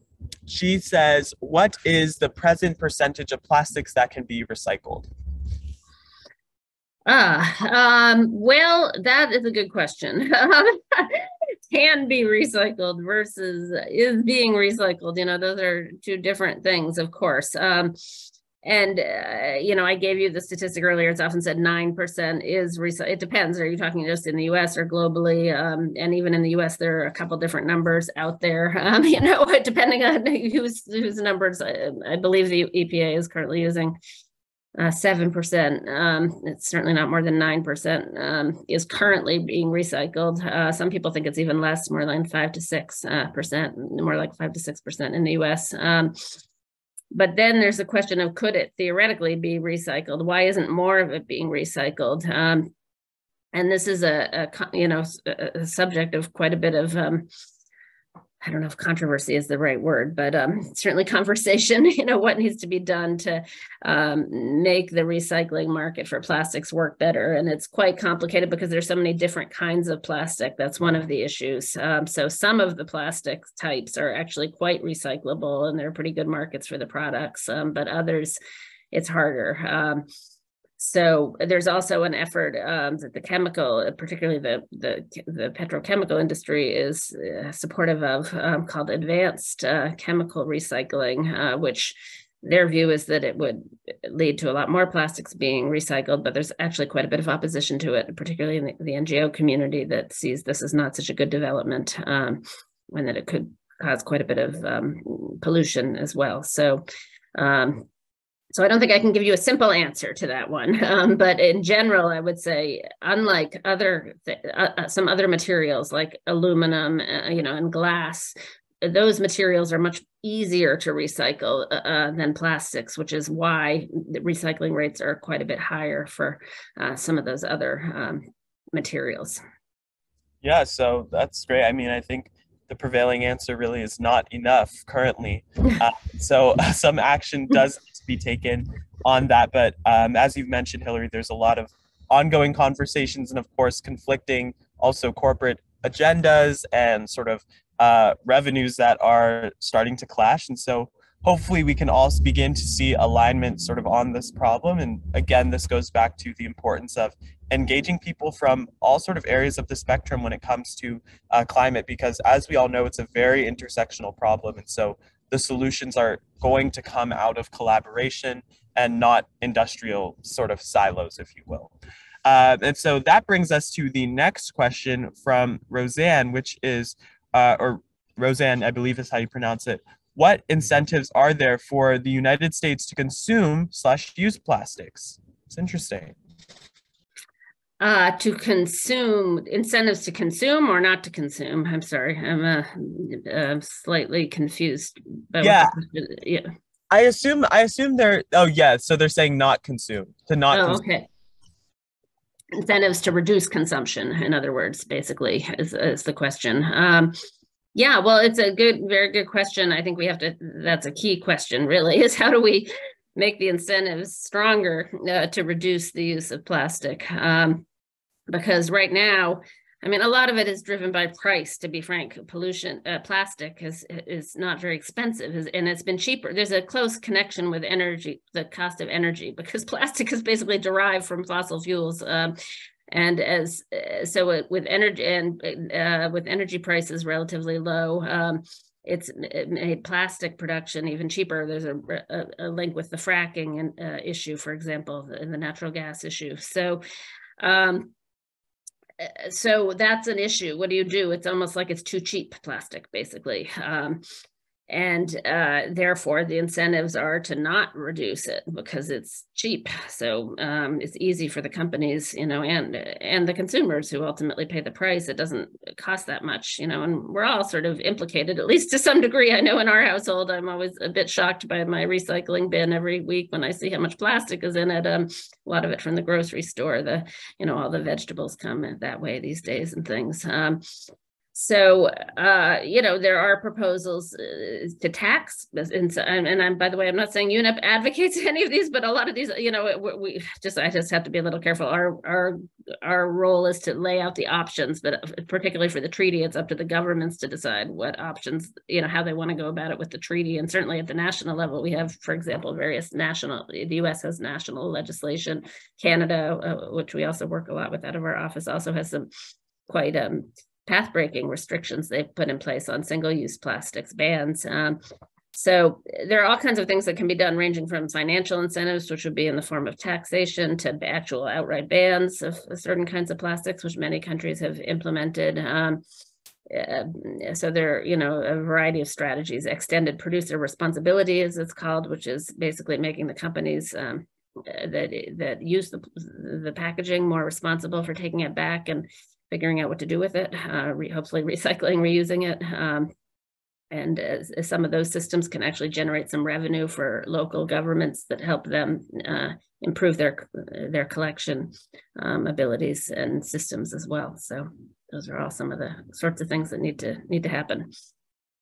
she says, what is the present percentage of plastics that can be recycled? Ah, um, well, that is a good question. can be recycled versus is being recycled. You know, those are two different things, of course. Um, and uh, you know, I gave you the statistic earlier. It's often said nine percent is recycled. It depends. Are you talking just in the U.S. or globally? Um, and even in the U.S., there are a couple different numbers out there. Um, you know, depending on whose whose numbers. I, I believe the EPA is currently using seven uh, percent. Um, it's certainly not more than nine percent. Um, is currently being recycled. Uh, some people think it's even less, more like five to six uh, percent, more like five to six percent in the U.S. Um, but then there's the question of could it theoretically be recycled? Why isn't more of it being recycled? Um, and this is a, a, you know a subject of quite a bit of um, I don't know if controversy is the right word, but um, certainly conversation, you know, what needs to be done to um, make the recycling market for plastics work better. And it's quite complicated because there's so many different kinds of plastic. That's one of the issues. Um, so some of the plastic types are actually quite recyclable and there are pretty good markets for the products, um, but others, it's harder. Um, so there's also an effort um, that the chemical, particularly the, the, the petrochemical industry is uh, supportive of um, called advanced uh, chemical recycling, uh, which their view is that it would lead to a lot more plastics being recycled, but there's actually quite a bit of opposition to it, particularly in the, the NGO community that sees this as not such a good development um, and that it could cause quite a bit of um, pollution as well. So um, so I don't think I can give you a simple answer to that one. Um, but in general, I would say, unlike other uh, uh, some other materials like aluminum, uh, you know, and glass, those materials are much easier to recycle uh, uh than plastics, which is why the recycling rates are quite a bit higher for uh, some of those other um, materials. Yeah, so that's great. I mean, I think the prevailing answer really is not enough currently. Uh, so some action does be taken on that. But um, as you've mentioned, Hillary, there's a lot of ongoing conversations and, of course, conflicting also corporate agendas and sort of uh, revenues that are starting to clash. And so hopefully we can all begin to see alignment sort of on this problem. And again, this goes back to the importance of engaging people from all sort of areas of the spectrum when it comes to uh, climate, because as we all know, it's a very intersectional problem. And so the solutions are going to come out of collaboration and not industrial sort of silos, if you will. Uh, and so that brings us to the next question from Roseanne, which is, uh, or Roseanne, I believe is how you pronounce it. What incentives are there for the United States to consume slash use plastics? It's interesting uh, to consume incentives to consume or not to consume. I'm sorry, I'm uh, uh slightly confused. yeah, yeah. I assume I assume they're oh yeah, so they're saying not consume to not. Oh, okay. Incentives to reduce consumption, in other words, basically is, is the question. Um, yeah, well, it's a good, very good question. I think we have to. That's a key question, really, is how do we make the incentives stronger uh, to reduce the use of plastic. Um, because right now, I mean, a lot of it is driven by price. To be frank, pollution, uh, plastic is is not very expensive, and it's been cheaper. There's a close connection with energy, the cost of energy, because plastic is basically derived from fossil fuels. Um, and as uh, so with energy and uh, with energy prices relatively low, um, it's it made plastic production even cheaper. There's a, a, a link with the fracking and, uh, issue, for example, and the natural gas issue. So, um, uh, so that's an issue. What do you do? It's almost like it's too cheap plastic, basically. Um, and uh, therefore the incentives are to not reduce it because it's cheap. So um, it's easy for the companies you know and and the consumers who ultimately pay the price. It doesn't cost that much you know and we're all sort of implicated at least to some degree. I know in our household i'm always a bit shocked by my recycling bin every week when i see how much plastic is in it. Um, a lot of it from the grocery store the you know all the vegetables come that way these days and things. Um, so, uh, you know, there are proposals uh, to tax, and, and, I'm, by the way, I'm not saying UNEP advocates any of these, but a lot of these, you know, we, we just, I just have to be a little careful. Our, our, our role is to lay out the options, but particularly for the treaty, it's up to the governments to decide what options, you know, how they want to go about it with the treaty. And certainly at the national level, we have, for example, various national, the US has national legislation. Canada, uh, which we also work a lot with out of our office, also has some quite um, path breaking restrictions they've put in place on single use plastics bans. Um, so there are all kinds of things that can be done, ranging from financial incentives, which would be in the form of taxation, to actual outright bans of certain kinds of plastics, which many countries have implemented. Um, uh, so there are, you know, a variety of strategies. Extended producer responsibility, as it's called, which is basically making the companies um, that that use the the packaging more responsible for taking it back and figuring out what to do with it, uh, re- hopefully recycling, reusing it. Um, and as, as some of those systems can actually generate some revenue for local governments that help them uh, improve their their collection um, abilities and systems as well. So those are all some of the sorts of things that need to need to happen.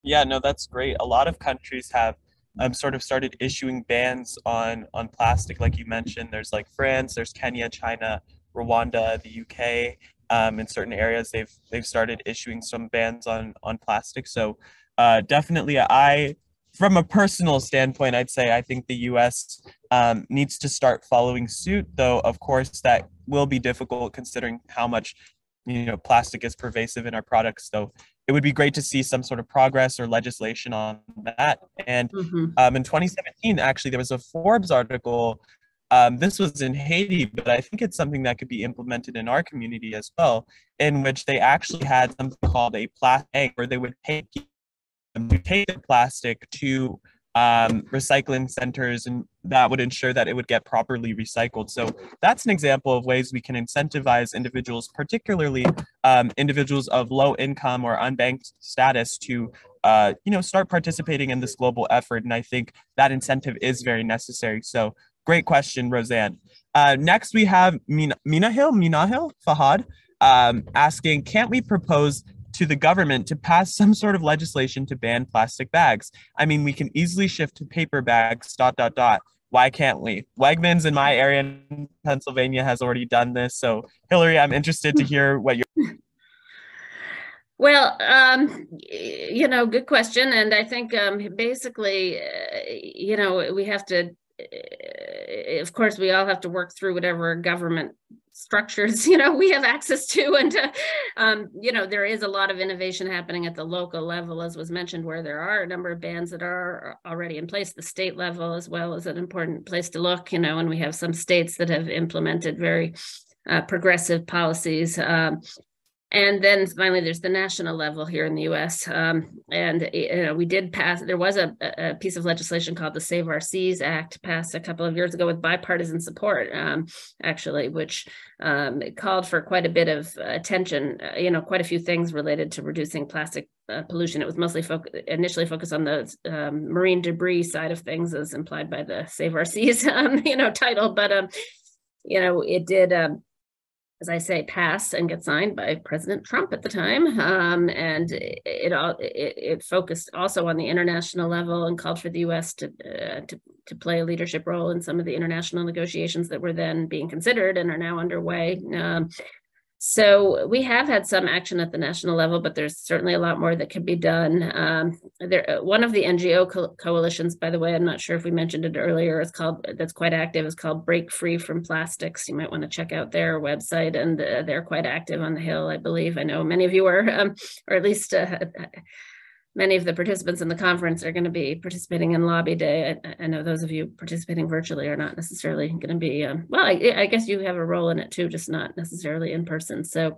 Yeah, no, that's great. A lot of countries have um, sort of started issuing bans on on plastic, like you mentioned. There's like France, there's Kenya, China, Rwanda, the UK, um, in certain areas they've they've started issuing some bans on on plastic. So uh, definitely i from a personal standpoint i'd say i think the us um, needs to start following suit though of course that will be difficult considering how much you know plastic is pervasive in our products. So it would be great to see some sort of progress or legislation on that. And mm-hmm. um, in 2017 actually there was a forbes article um, this was in Haiti, but I think it's something that could be implemented in our community as well, in which they actually had something called a plastic where they would take, take the plastic to um, recycling centers and that would ensure that it would get properly recycled. So that's an example of ways we can incentivize individuals, particularly um, individuals of low income or unbanked status to uh, you know, start participating in this global effort. And I think that incentive is very necessary. So Great question, Roseanne. Uh, next, we have Mina, Minahil, Minahil Fahad um, asking, can't we propose to the government to pass some sort of legislation to ban plastic bags? I mean, we can easily shift to paper bags, dot, dot, dot. Why can't we? Wegmans in my area in Pennsylvania has already done this. So, Hillary, I'm interested to hear what you're. Well, um, you know, good question. And I think um, basically, uh, you know, we have to of course, we all have to work through whatever government structures you know we have access to. And uh, um, you know there is a lot of innovation happening at the local level as was mentioned where there are a number of bans that are already in place the state level as well is an important place to look you know and we have some states that have implemented very uh, progressive policies um, and then finally, there's the national level here in the U.S. Um, and you know, we did pass. There was a, a, piece of legislation called the Save Our Seas Act, passed a couple of years ago with bipartisan support, um, actually, which um, called for quite a bit of attention. Uh, you know, quite a few things related to reducing plastic uh, pollution. It was mostly fo- initially focused on the um, marine debris side of things, as implied by the Save Our Seas, um, you know, title. But um, you know, it did as I say, pass and get signed by President Trump at the time. Um, and it, all it, it, focused also on the international level and called for the U.S. to, uh, to to play a leadership role in some of the international negotiations that were then being considered and are now underway. Um, so we have had some action at the national level, but there's certainly a lot more that can be done. Um, there, uh, one of the NGO co- coalitions, by the way, I'm not sure if we mentioned it earlier. It's called that's quite active. It's called Break Free from Plastics. You might want to check out their website, and uh, they're quite active on the Hill, I believe. I know many of you are, um, or at least uh, many of the participants in the conference are going to be participating in lobby day. I, I, know those of you participating virtually are not necessarily going to be, um, well, I, I, guess you have a role in it too, just not necessarily in person. So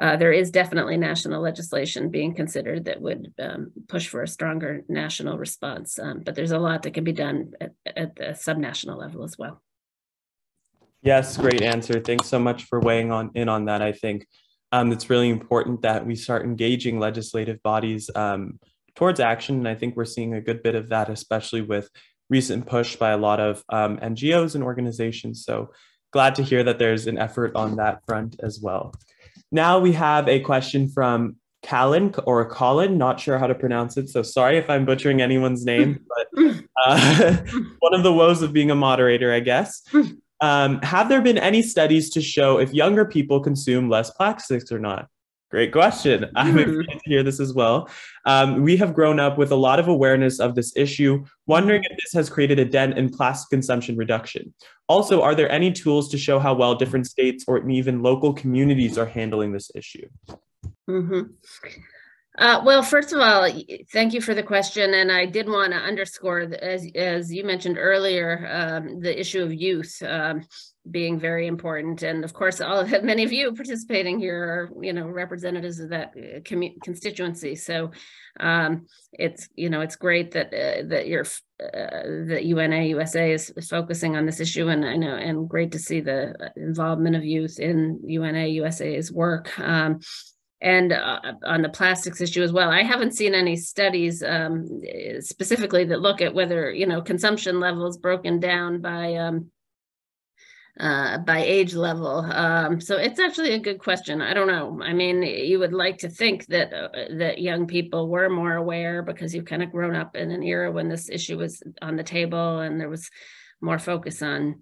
uh, there is definitely national legislation being considered that would um, push for a stronger national response. Um, but there's a lot that can be done at, at the subnational level as well. Yes, great answer. Thanks so much for weighing on in on that. I think um, it's really important that we start engaging legislative bodies um, towards action. And I think we're seeing a good bit of that, especially with recent push by a lot of um, NGOs and organizations. So glad to hear that there's an effort on that front as well. Now we have a question from Callan or Colin, not sure how to pronounce it. So sorry if I'm butchering anyone's name, but uh, one of the woes of being a moderator, I guess. Um, have there been any studies to show if younger people consume less plastics or not? Great question. I'm hmm. excited to hear this as well. Um, we have grown up with a lot of awareness of this issue, wondering if this has created a dent in plastic consumption reduction. Also, are there any tools to show how well different states or even local communities are handling this issue? Mm-hmm. Uh, well, first of all, thank you for the question, and I did want to underscore, as as you mentioned earlier, um, the issue of youth um, being very important, and of course, all of many of you participating here are, you know, representatives of that uh, constituency. So, um, it's you know, it's great that uh, that you're uh, that UNA USA is, is, focusing on this issue, and I know, and great to see the involvement of youth in UNA USA's work. Um, and uh, on the plastics issue as well. I haven't seen any studies um, specifically that look at whether you know consumption levels broken down by um, uh, by age level. Um, so it's actually a good question. I don't know. I mean, you would like to think that uh, that young people were more aware because you've kind of grown up in an era when this issue was on the table and there was more focus on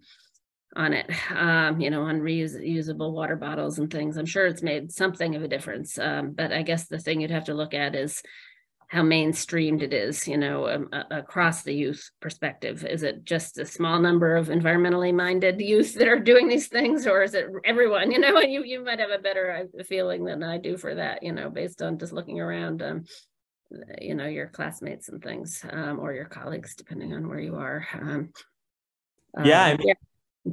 on it, um, you know, on reusable water bottles and things. I'm sure it's made something of a difference. Um, but I guess the thing you'd have to look at is how mainstreamed it is, you know, um, across the youth perspective. Is it just a small number of environmentally minded youth that are doing these things, or is it everyone? You know, and you you might have a better uh, feeling than I do for that, you know, based on just looking around. Um, you know your classmates and things um, or your colleagues depending on where you are um, yeah, I mean, yeah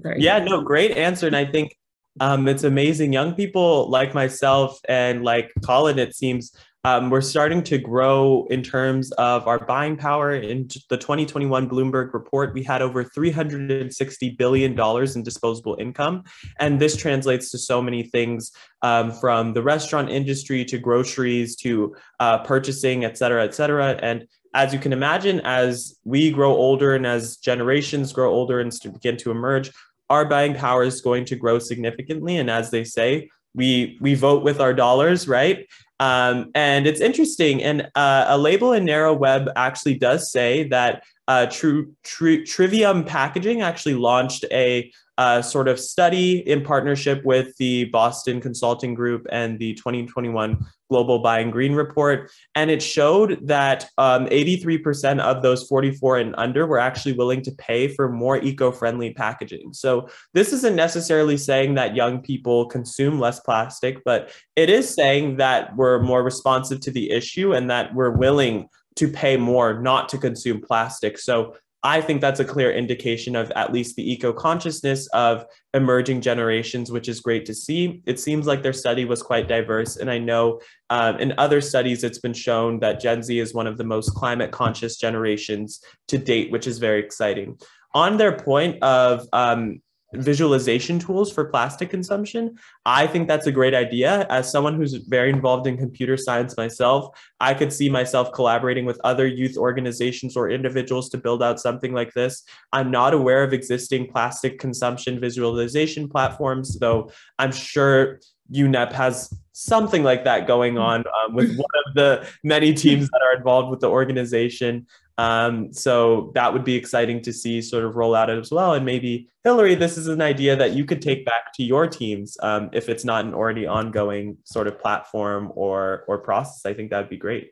Sorry. Yeah, no, great answer. And I think um, it's amazing. Young people like myself and like Colin, it seems, um, we're starting to grow in terms of our buying power. In the 2021 Bloomberg report, we had over $360 billion in disposable income. And this translates to so many things um, from the restaurant industry to groceries to uh, purchasing, et cetera, et cetera. And as you can imagine, as we grow older and as generations grow older and begin to emerge, our buying power is going to grow significantly. And as they say, we we vote with our dollars, right? Um, and it's interesting. And uh, a Label and Narrow Web actually does say that uh, True Trivium Packaging actually launched a uh, sort of study in partnership with the Boston Consulting Group and the 2021 Global Buying Green Report. And it showed that um, 83% of those 44 and under were actually willing to pay for more eco friendly packaging. So, this isn't necessarily saying that young people consume less plastic, but it is saying that we're more responsive to the issue and that we're willing to pay more not to consume plastic. So, I think that's a clear indication of at least the eco consciousness of emerging generations, which is great to see. It seems like their study was quite diverse. And I know um, in other studies, it's been shown that Gen Z is one of the most climate conscious generations to date, which is very exciting. On their point of um, visualization tools for plastic consumption. I think that's a great idea. As someone who's very involved in computer science myself, I could see myself collaborating with other youth organizations or individuals to build out something like this. I'm not aware of existing plastic consumption visualization platforms, though I'm sure UNEP has something like that going on um, with one of the many teams that are involved with the organization. Um, so that would be exciting to see sort of roll out as well. And maybe Hillary, this is an idea that you could take back to your teams um, if it's not an already ongoing sort of platform or or process. I think that would be great.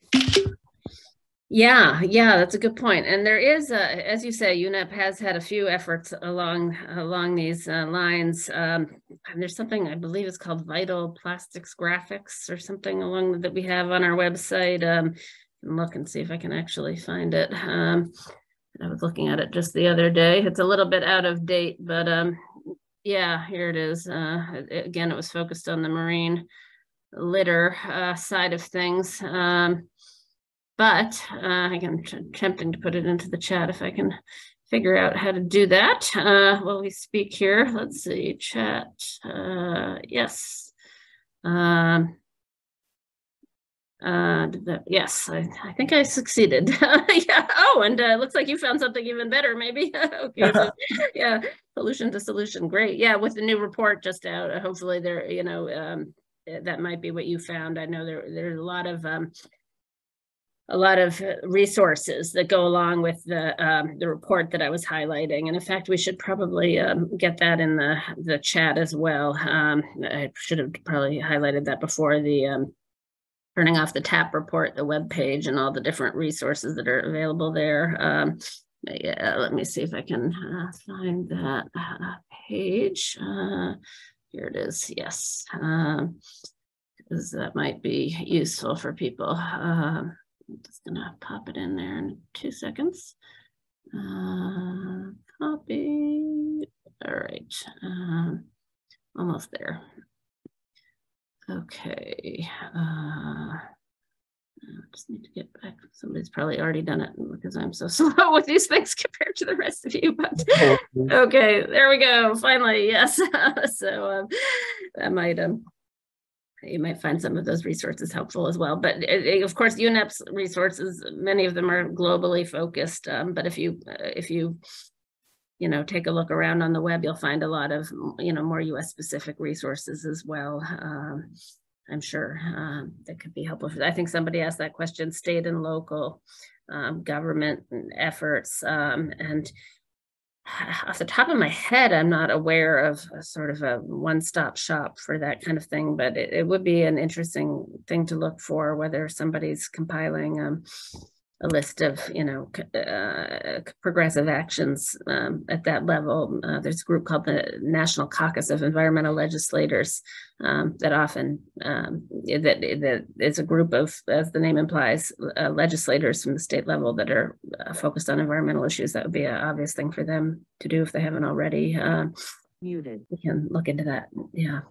Yeah, yeah, that's a good point. And there is, a, as you say, UNEP has had a few efforts along along these uh, lines. Um, there's something I believe is called Vital Plastics Graphics or something along that we have on our website. Um, and look and see if I can actually find it. Um, I was looking at it just the other day. It's a little bit out of date, but um, yeah, here it is. Uh, again, it was focused on the marine litter uh, side of things. Um, but uh, I'm attempting to put it into the chat if I can figure out how to do that uh, while we speak here. Let's see, chat. Uh, yes. Um, uh, that, yes, I, I think I succeeded. yeah. Oh, and uh, it looks like you found something even better, maybe. okay. So, yeah. Solution to solution. Great. Yeah. With the new report just out, uh, hopefully there, you know, um, that might be what you found. I know there there's a lot of um, a lot of resources that go along with the um, the report that I was highlighting. And in fact, we should probably um, get that in the the chat as well. Um, I should have probably highlighted that before the um, turning off the tap report, the web page, and all the different resources that are available there. Um, yeah, let me see if I can uh, find that uh, page. Uh, here it is. Yes, because um, that might be useful for people. I'm just gonna pop it in there in two seconds. Uh, copy. All right, um, almost there. Okay. Uh, I just need to get back. Somebody's probably already done it because I'm so slow with these things compared to the rest of you. But okay, there we go. Finally, yes. so um, that might um, you might find some of those resources helpful as well. But it, of course, UNEP's resources, many of them are globally focused. Um, but if you uh, if you you know take a look around on the web, you'll find a lot of you know more U.S. specific resources as well. Um, I'm sure um, that could be helpful. I think somebody asked that question: state and local um, government efforts, um, and off the top of my head, I'm not aware of a sort of a one-stop shop for that kind of thing, but it, it, would be an interesting thing to look for whether somebody's compiling um, a list of, you know, uh, progressive actions um, at that level. Uh, there's a group called the National Caucus of Environmental Legislators um, that often um, that that is a group of, as the name implies, uh, legislators from the state level that are uh, focused on environmental issues. That would be an obvious thing for them to do if they haven't already. Uh, Muted. We can look into that. Yeah.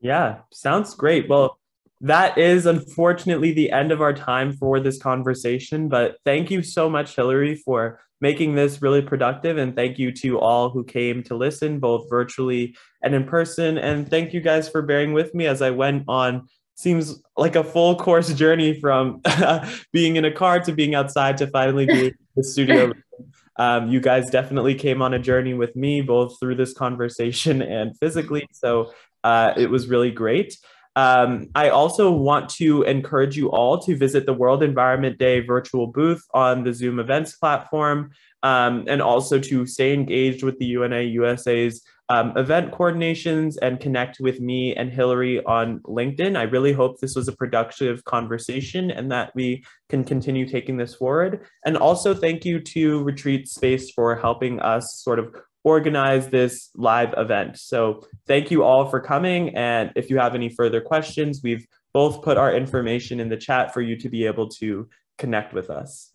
Yeah, sounds great. Well, that is unfortunately the end of our time for this conversation. But thank you so much, Hillary, for making this really productive. And thank you to all who came to listen, both virtually and in person. And thank you guys for bearing with me as I went on seems like a full course journey from being in a car to being outside to finally being in the studio. Um, you guys definitely came on a journey with me, both through this conversation and physically. So uh, it was really great. Um, I also want to encourage you all to visit the World Environment Day virtual booth on the Zoom events platform um, and also to stay engaged with the UNA USA's um, event coordinations and connect with me and Hillary on LinkedIn. I really hope this was a productive conversation and that we can continue taking this forward. And also thank you to Retreat Space for helping us sort of organize this live event. So thank you all for coming. And if you have any further questions, we've both put our information in the chat for you to be able to connect with us.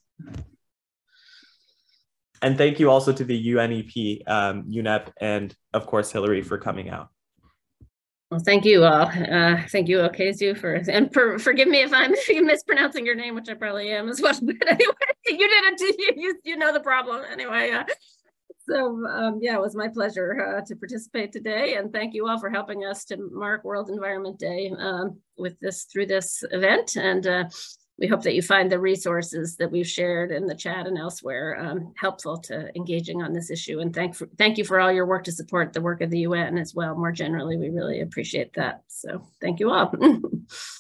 And thank you also to the UNEP, um, UNEP, and of course, Hillary for coming out. Well, thank you all. Uh, thank you, Okezu, for and for, forgive me if I'm mispronouncing your name, which I probably am as well. But anyway, you did it. You you know the problem anyway. Uh, so um, yeah, it was my pleasure uh, to participate today, and thank you all for helping us to mark World Environment Day um, with this through this event. And uh, we hope that you find the resources that we've shared in the chat and elsewhere um, helpful to engaging on this issue. And thank for, thank you for all your work to support the work of the UN as well. More generally, we really appreciate that. So thank you all.